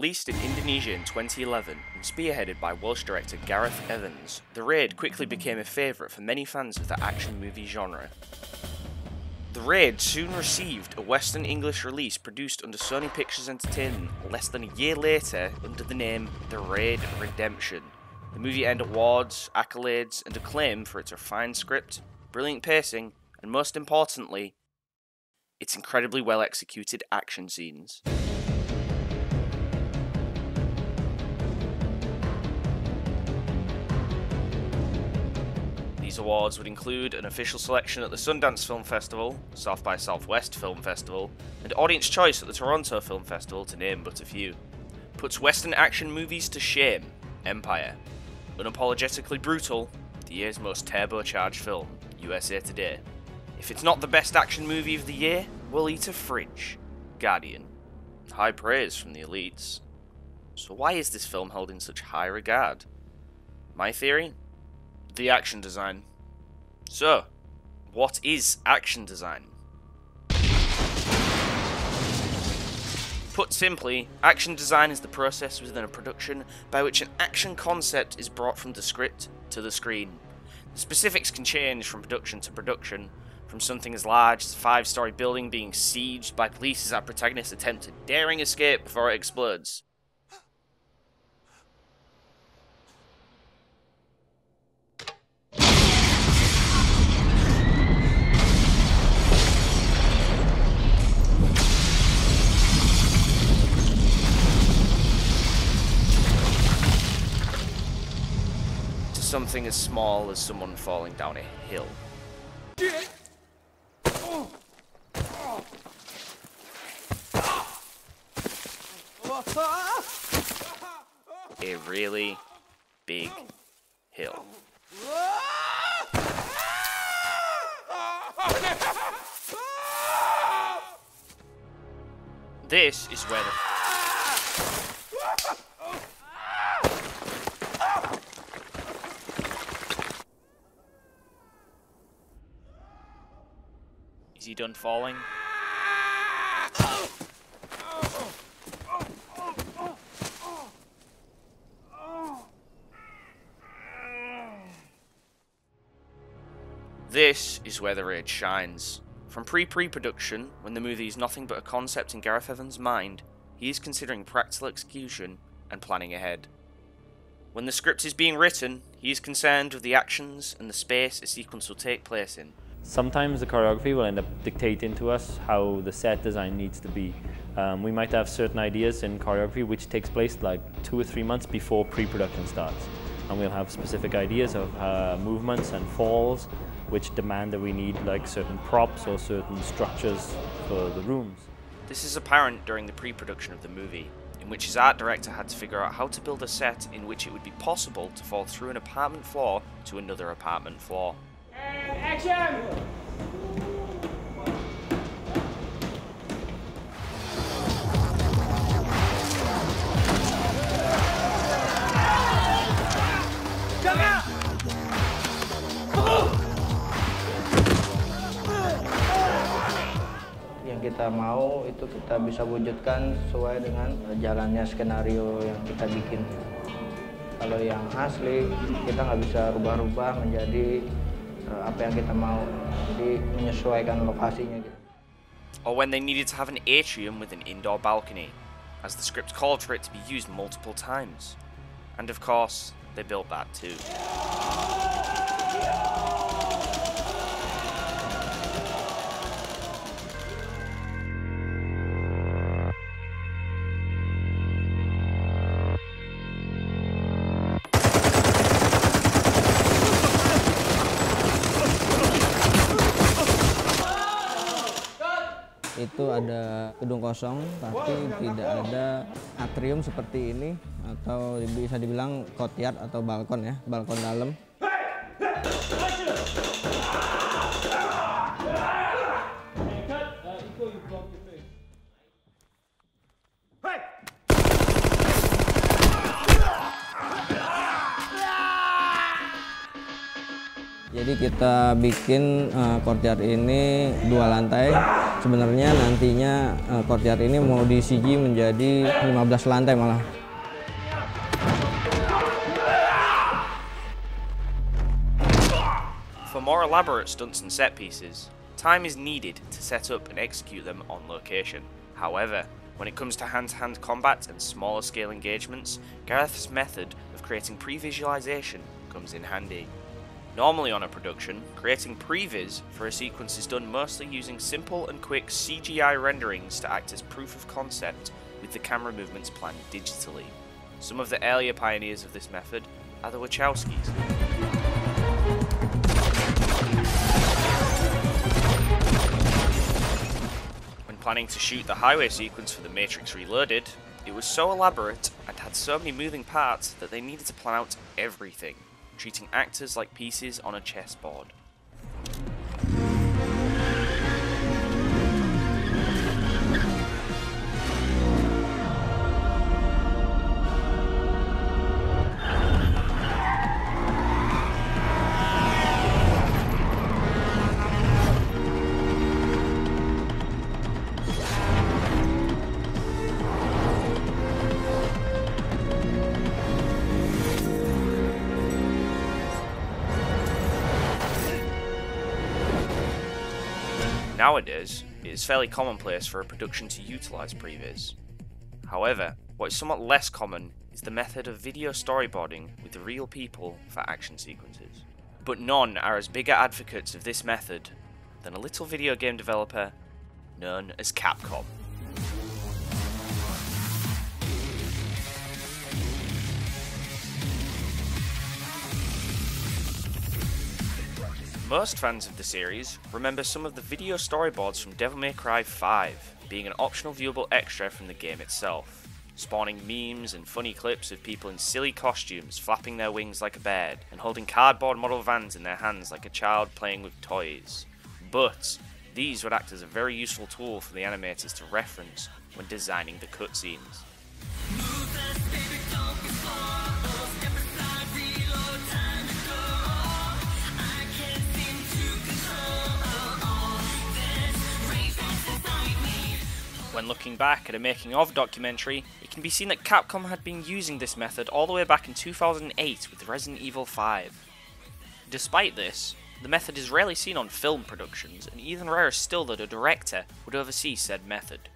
Released in Indonesia in 2011 and spearheaded by Welsh director Gareth Evans, The Raid quickly became a favourite for many fans of the action movie genre. The Raid soon received a Western English release produced under Sony Pictures Entertainment less than a year later under the name The Raid Redemption. The movie earned awards, accolades, and acclaim for its refined script, brilliant pacing, and most importantly, its incredibly well executed action scenes. Awards would include an official selection at the Sundance Film Festival, South by Southwest Film Festival, and Audience Choice at the Toronto Film Festival, to name but a few. Puts Western action movies to shame, Empire. Unapologetically brutal, the year's most turbocharged film, USA Today. If it's not the best action movie of the year, we'll eat a fridge. Guardian. High praise from the elites. So why is this film held in such high regard? My theory? The action design. So, what is action design? Put simply, action design is the process within a production by which an action concept is brought from the script to the screen. The specifics can change from production to production, from something as large as a five story building being sieged by police as our protagonist attempts a daring escape before it explodes. Something as small as someone falling down a hill. A really big hill. This is where the Is he done falling? This is where the raid shines. From pre-pre-production, when the movie is nothing but a concept in Gareth Evans' mind, he is considering practical execution and planning ahead. When the script is being written, he is concerned with the actions and the space a sequence will take place in. Sometimes the choreography will end up dictating to us how the set design needs to be. Um, we might have certain ideas in choreography which takes place like two or three months before pre-production starts. And we'll have specific ideas of uh, movements and falls which demand that we need like certain props or certain structures for the rooms. This is apparent during the pre-production of the movie, in which his art director had to figure out how to build a set in which it would be possible to fall through an apartment floor to another apartment floor. Action! kita mau itu kita bisa wujudkan sesuai dengan jalannya skenario yang kita bikin. Kalau yang asli kita nggak bisa rubah-rubah menjadi eh, Eh, apa yang kita mau, jadi menyesuaikan lokasinya gitu. Or when they needed to have an atrium with an indoor balcony, as the script called for it to be used multiple times. And of course, they built that too. Itu ada gedung kosong tapi tidak ada atrium seperti ini atau bisa dibilang courtyard atau balkon ya, balkon dalam. Jadi kita bikin eh, courtyard ini dua lantai Sebenarnya nantinya uh, courtyard ini mau di CG menjadi 15 lantai malah. For more elaborate stunts and set pieces, time is needed to set up and execute them on location. However, when it comes to hand-to-hand -hand combat and smaller scale engagements, Gareth's method of creating pre-visualization comes in handy. Normally on a production, creating previs for a sequence is done mostly using simple and quick CGI renderings to act as proof of concept with the camera movements planned digitally. Some of the earlier pioneers of this method are the Wachowskis. When planning to shoot the highway sequence for The Matrix Reloaded, it was so elaborate and had so many moving parts that they needed to plan out everything treating actors like pieces on a chessboard. Nowadays, it is fairly commonplace for a production to utilise previs. However, what is somewhat less common is the method of video storyboarding with real people for action sequences. But none are as bigger advocates of this method than a little video game developer known as Capcom. Most fans of the series remember some of the video storyboards from Devil May Cry 5 being an optional viewable extra from the game itself, spawning memes and funny clips of people in silly costumes flapping their wings like a bird and holding cardboard model vans in their hands like a child playing with toys. But these would act as a very useful tool for the animators to reference when designing the cutscenes. When looking back at a making of documentary, it can be seen that Capcom had been using this method all the way back in 2008 with Resident Evil 5. Despite this, the method is rarely seen on film productions, and even rarer still that a director would oversee said method.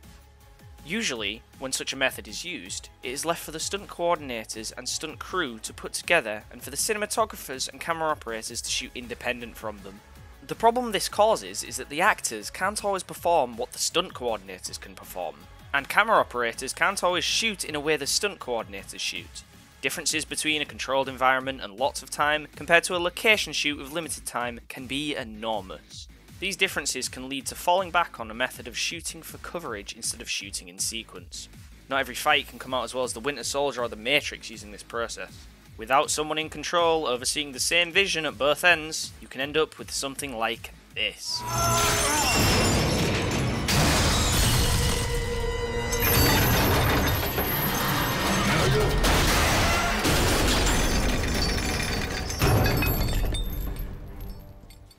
Usually, when such a method is used, it is left for the stunt coordinators and stunt crew to put together and for the cinematographers and camera operators to shoot independent from them. The problem this causes is that the actors can't always perform what the stunt coordinators can perform, and camera operators can't always shoot in a way the stunt coordinators shoot. Differences between a controlled environment and lots of time compared to a location shoot with limited time can be enormous. These differences can lead to falling back on a method of shooting for coverage instead of shooting in sequence. Not every fight can come out as well as the Winter Soldier or the Matrix using this process. Without someone in control overseeing the same vision at both ends, you can end up with something like this.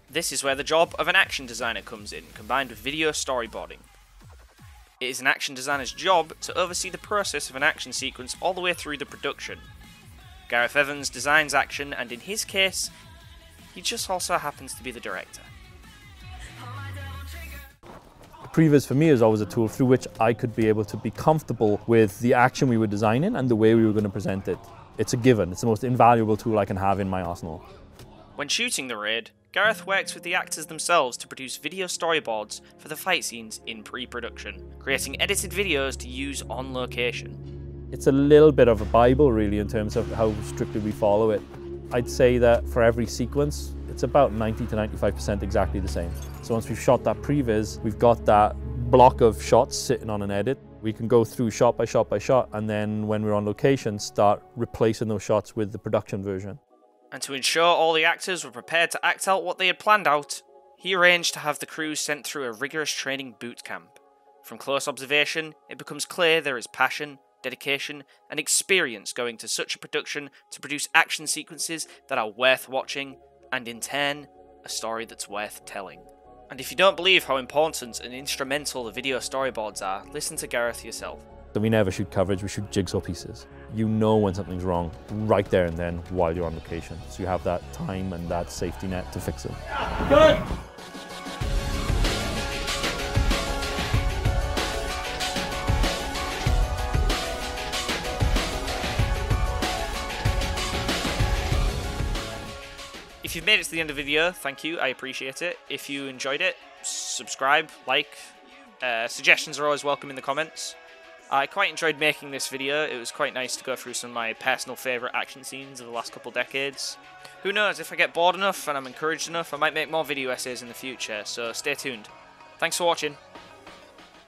This is where the job of an action designer comes in, combined with video storyboarding. It is an action designer's job to oversee the process of an action sequence all the way through the production, Gareth Evans designs action, and in his case, he just also happens to be the director. Previs for me is always a tool through which I could be able to be comfortable with the action we were designing and the way we were going to present it. It's a given. It's the most invaluable tool I can have in my arsenal. When shooting the raid, Gareth works with the actors themselves to produce video storyboards for the fight scenes in pre-production, creating edited videos to use on location. It's a little bit of a Bible really in terms of how strictly we follow it. I'd say that for every sequence, it's about 90 to 95% exactly the same. So once we've shot that previs, we've got that block of shots sitting on an edit. We can go through shot by shot by shot and then when we're on location, start replacing those shots with the production version. And to ensure all the actors were prepared to act out what they had planned out, he arranged to have the crew sent through a rigorous training boot camp. From close observation, it becomes clear there is passion, dedication, and experience going to such a production to produce action sequences that are worth watching, and in turn, a story that's worth telling. And if you don't believe how important and instrumental the video storyboards are, listen to Gareth yourself. So we never shoot coverage, we shoot jigsaw pieces. You know when something's wrong right there and then while you're on location. So you have that time and that safety net to fix it. Good. If you've made it to the end of the video, thank you, I appreciate it. If you enjoyed it, subscribe, like. Uh, suggestions are always welcome in the comments. I quite enjoyed making this video. It was quite nice to go through some of my personal favourite action scenes of the last couple decades. Who knows, if I get bored enough and I'm encouraged enough, I might make more video essays in the future, so stay tuned. Thanks for watching.